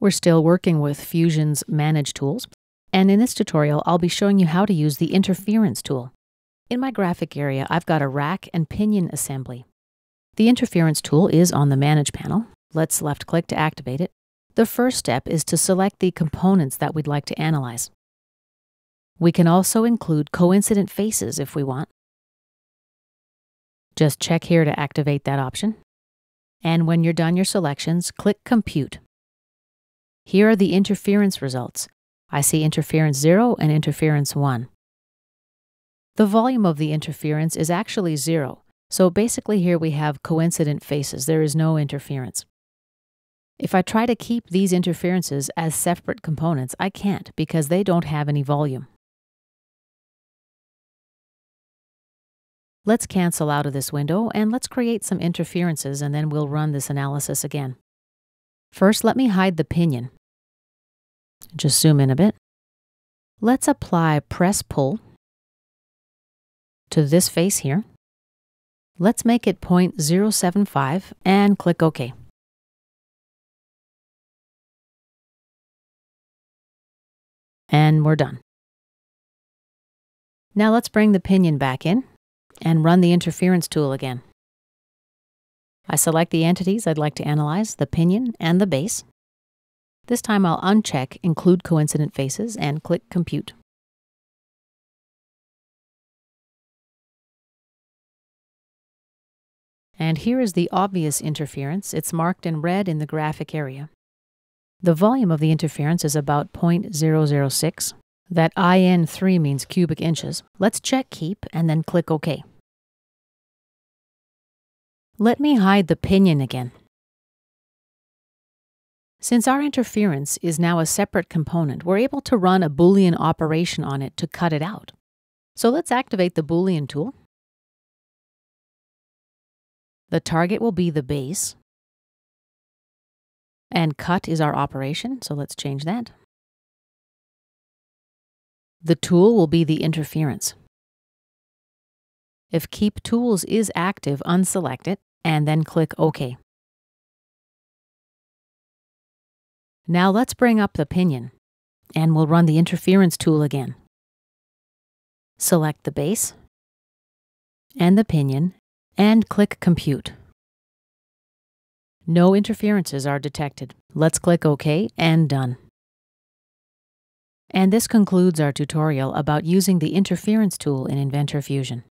We're still working with Fusion's Manage tools, and in this tutorial, I'll be showing you how to use the Interference tool. In my graphic area, I've got a rack and pinion assembly. The Interference tool is on the Manage panel. Let's left-click to activate it. The first step is to select the components that we'd like to analyze. We can also include coincident faces if we want. Just check here to activate that option. And when you're done your selections, click Compute. Here are the interference results. I see interference 0 and interference 1. The volume of the interference is actually 0, so basically here we have coincident faces. There is no interference. If I try to keep these interferences as separate components, I can't because they don't have any volume. Let's cancel out of this window and let's create some interferences and then we'll run this analysis again. First, let me hide the pinion. Just zoom in a bit. Let's apply press pull to this face here. Let's make it 0.075 and click OK. And we're done. Now let's bring the pinion back in and run the interference tool again. I select the entities I'd like to analyze, the pinion and the base. This time I'll uncheck Include Coincident Faces and click Compute. And here is the obvious interference. It's marked in red in the graphic area. The volume of the interference is about 0.006. That IN3 means cubic inches. Let's check Keep and then click OK. Let me hide the pinion again. Since our interference is now a separate component, we're able to run a Boolean operation on it to cut it out. So let's activate the Boolean tool. The target will be the base. And cut is our operation, so let's change that. The tool will be the interference. If Keep Tools is active, unselect it, and then click OK. Now let's bring up the pinion, and we'll run the interference tool again. Select the base and the pinion, and click Compute. No interferences are detected. Let's click OK and Done. And this concludes our tutorial about using the interference tool in Inventor Fusion.